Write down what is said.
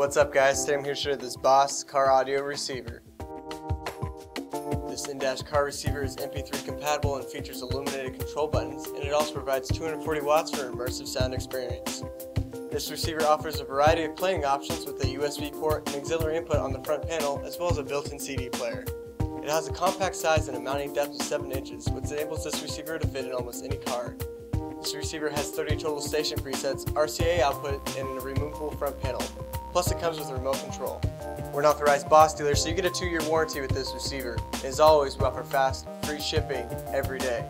what's up guys? Today I'm here to show you this Boss car audio receiver. This in-dash car receiver is MP3 compatible and features illuminated control buttons, and it also provides 240 watts for an immersive sound experience. This receiver offers a variety of playing options with a USB port and auxiliary input on the front panel, as well as a built-in CD player. It has a compact size and a mounting depth of 7 inches, which enables this receiver to fit in almost any car. This receiver has 30 total station presets, RCA output, and a removable front panel. Plus it comes with a remote control. We're an authorized Boss dealer, so you get a two-year warranty with this receiver. As always, we offer fast, free shipping every day.